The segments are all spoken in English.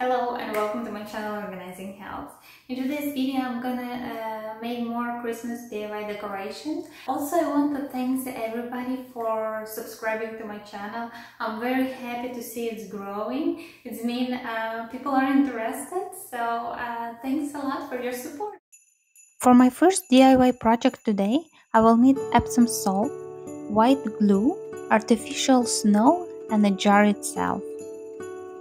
Hello and welcome to my channel Organizing Helps. In today's video I'm gonna uh, make more Christmas DIY decorations. Also I want to thank everybody for subscribing to my channel. I'm very happy to see it's growing. It's mean uh, people are interested so uh, thanks a lot for your support. For my first DIY project today I will need Epsom salt, white glue, artificial snow and a jar itself.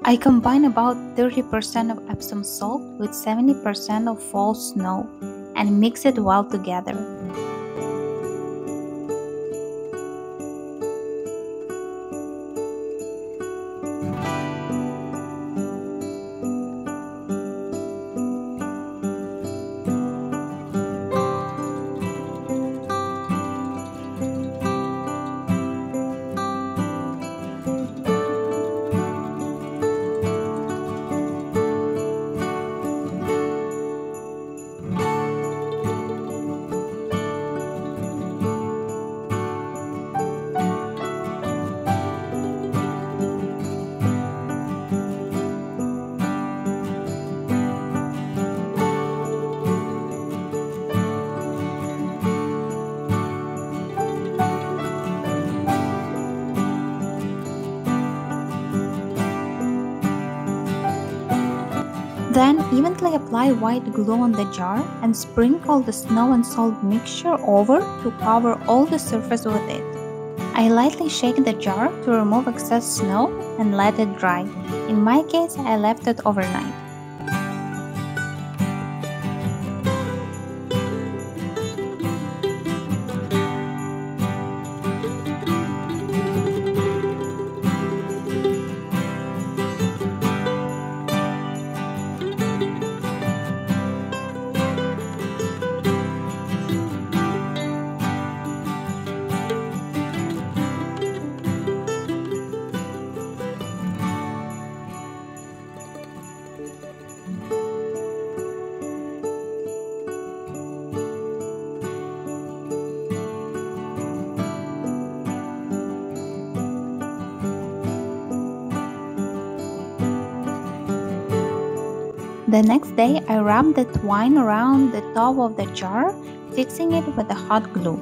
I combine about 30% of Epsom salt with 70% of false snow and mix it well together. Evenly apply white glue on the jar and sprinkle the snow and salt mixture over to cover all the surface with it. I lightly shake the jar to remove excess snow and let it dry. In my case, I left it overnight. The next day, I wrapped the twine around the top of the jar, fixing it with a hot glue.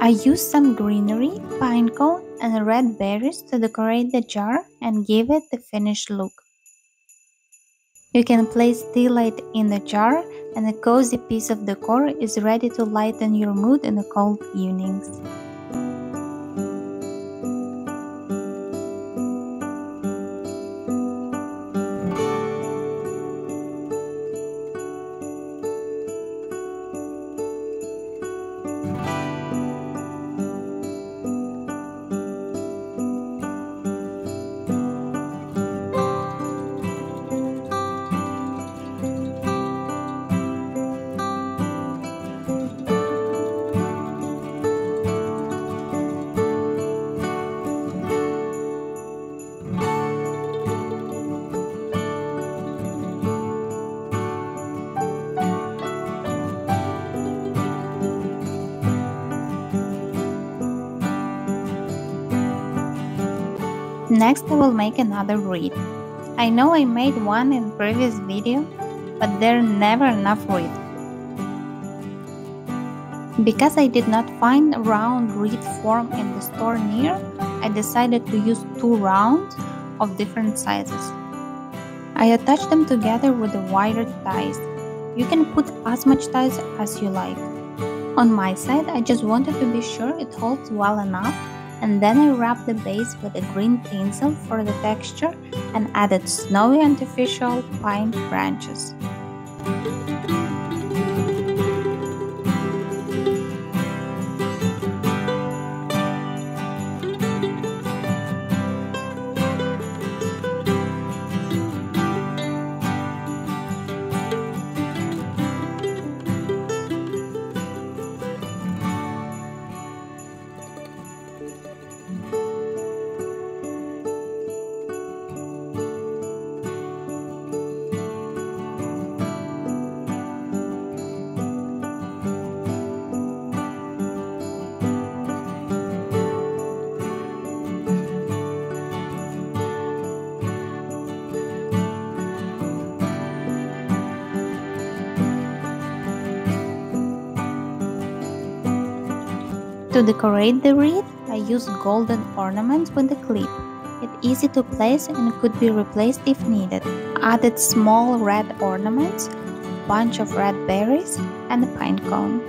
I used some greenery, pinecone, and red berries to decorate the jar and give it the finished look. You can place tea light in the jar and a cozy piece of decor is ready to lighten your mood in the cold evenings. Next I will make another wreath. I know I made one in previous video, but there never enough wreath. Because I did not find round wreath form in the store near, I decided to use two rounds of different sizes. I attach them together with the wired ties. You can put as much ties as you like. On my side, I just wanted to be sure it holds well enough and then I wrapped the base with a green tinsel for the texture and added snowy artificial pine branches. To decorate the wreath, I used golden ornaments with a clip. It's easy to place and could be replaced if needed. Added small red ornaments, bunch of red berries, and a pine cone.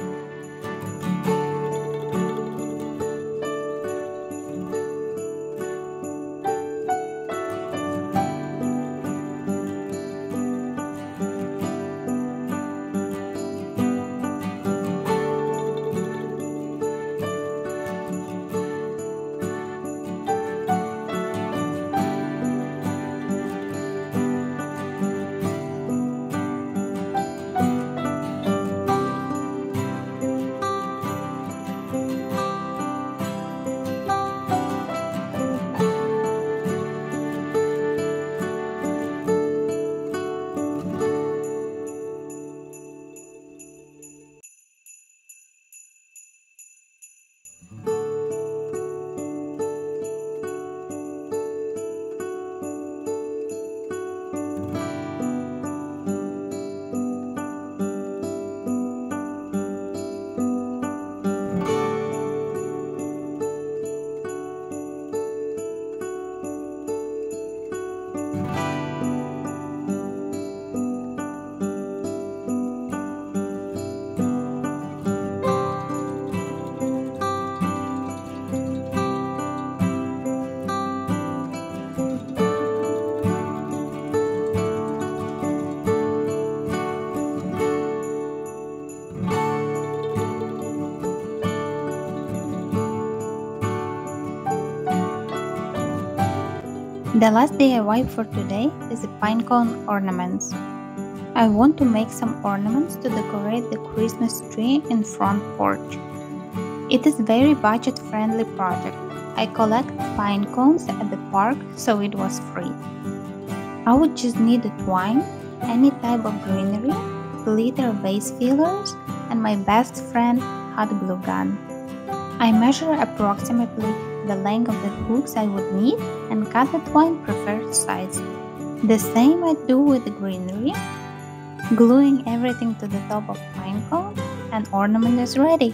The last DIY for today is the pinecone ornaments. I want to make some ornaments to decorate the Christmas tree in front porch. It is very budget friendly project. I collect pine cones at the park so it was free. I would just need the twine, any type of greenery, glitter vase fillers, and my best friend hot glue gun. I measure approximately the length of the hooks I would need and cut the twine preferred size. The same I do with the greenery. Gluing everything to the top of pine cone and ornament is ready.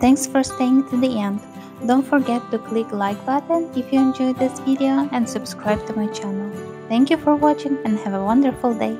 Thanks for staying to the end. Don't forget to click like button if you enjoyed this video and subscribe to my channel. Thank you for watching and have a wonderful day.